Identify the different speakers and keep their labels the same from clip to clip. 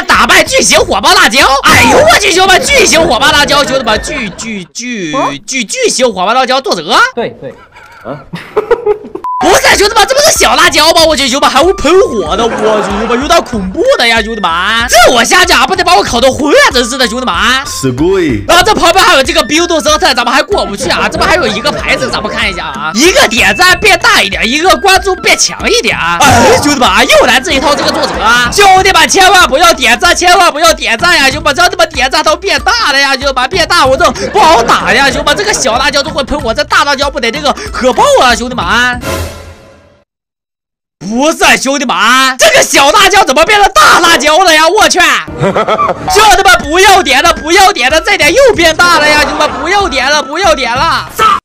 Speaker 1: 们打败巨型火爆辣椒。哎呦我去，兄弟们，巨型火爆辣椒，兄弟们，巨巨巨巨巨型火爆辣椒，作者。
Speaker 2: 对对，啊。
Speaker 1: 不是兄弟们，这不是小辣椒吗？我去，兄弟们还会喷火的，我去，兄弟们有点恐怖的呀，兄弟们，这我下架不得把我烤的昏啊！真是的，兄弟们。
Speaker 3: 死鬼！
Speaker 1: 然后这旁边还有这个冰冻生菜，咱们还过不去啊。这边还有一个牌子，咱们看一下啊。一个点赞变大一点，一个关注变强一点。哎，兄弟们，又来这一套，这个作者，兄弟们千万不要点赞，千万不要点赞呀，兄弟们，这他妈点赞都变大了呀，兄弟们，变大我这不好打呀，兄弟们，这个小辣椒都会喷火，这大辣椒不得这个核爆啊，兄弟们。不是兄弟们，这个小辣椒怎么变成大辣椒了呀？我去！兄弟们不要点了，不要点了，这点又变大了呀！兄弟们不要点了，不要点了！炸！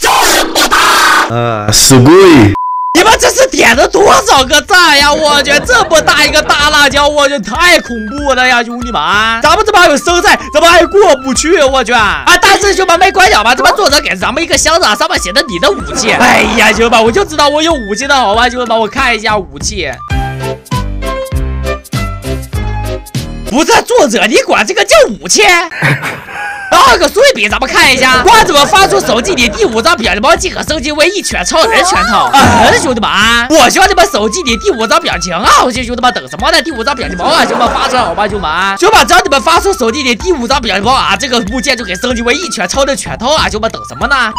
Speaker 1: 这么大！
Speaker 3: 啊，死鬼！
Speaker 1: 这是点了多少个赞呀？我去，这么大一个大辣椒，我去，太恐怖了呀，兄弟们！咱们这边还有生菜，怎么还过不去？我去！啊，但是兄弟们没关掉吧？这边作者给咱们一个箱子，上面写的你的武器。哎呀，兄弟们，我就知道我有武器的好吧？兄弟们，我看一下武器。不是作者，你管这个叫武器？拿个碎笔，咱们看一下。关注我发出手机里第五张表情包即可升级为一拳超人拳头。嗯，兄弟们，我兄弟们手机里第五张表情啊！我去，兄弟们等什么呢？第五张表情包啊！兄弟们发出来好吧，兄弟们。兄弟们，只要你们发出手机里第五张表情包啊，这个物件就可以升级为一拳超人拳头啊！兄弟们等什么呢？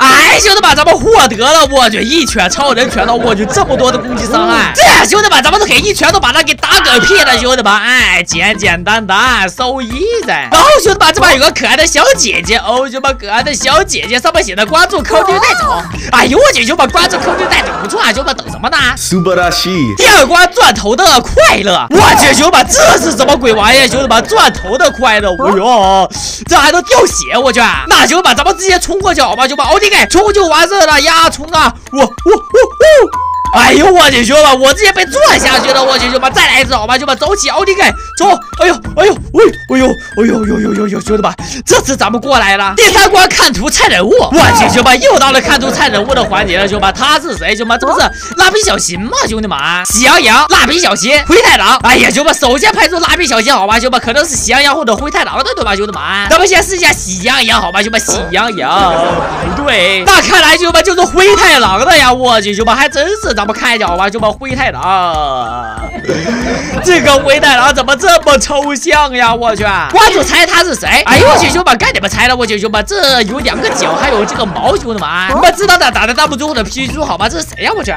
Speaker 1: 哎，兄弟们，咱们获得了，我去，一拳超人拳头，我去，这么多的攻击伤害，这兄弟们，咱们都可以一拳头把他给打嗝屁了，兄弟们，哎，简简单单，so easy。然后兄弟们，这边有个可爱的小姐姐，哦，兄弟们，可爱的小姐姐，上面写的关注抠丢带走。哎呦我去，兄弟们，关注抠丢带走不错啊，兄弟们，等什么呢
Speaker 3: ？Super 大西。
Speaker 1: 第二关钻头的快乐，我去，兄弟们，这是什么鬼玩意？兄弟们，钻头的快乐，哎呦，这还能掉血，我去。那兄弟们，咱们直接冲过去好吧，兄弟们，奥利给冲就完事了呀，冲啊！我我我我。哎呦我去兄弟们，我直接被撞下去了！我去兄弟们，再来一次好吧，兄弟们，走起奥利给走！哎呦哎呦喂哎呦哎呦呦呦呦呦兄弟们，这次咱们过来了。第三关看图猜人物，我去兄弟们，又到了看图猜人物的环节了，兄弟们，他是谁？兄弟们，这不是蜡笔小新吗？兄弟们，喜羊羊、蜡笔小新、灰太狼。哎呀，兄弟们，首先排除蜡笔小新好吧，兄弟们，可能是喜羊羊或者灰太狼的对吧，兄弟们？咱们先试一下喜羊羊好吧，兄弟们，喜羊羊不对，那看来兄弟们就是灰太狼的呀！我去兄弟们，还真是。咱们看一下好吧，兄弟们灰太狼，这个灰太狼怎么这么抽象呀？我去，关注猜他是谁？哎呦我去，兄弟们，该你们猜了，我去，兄弟们，这有两个脚，还有这个毛，兄弟们，你们知道的打在弹幕中或者评论区好吧？这是谁呀？我去。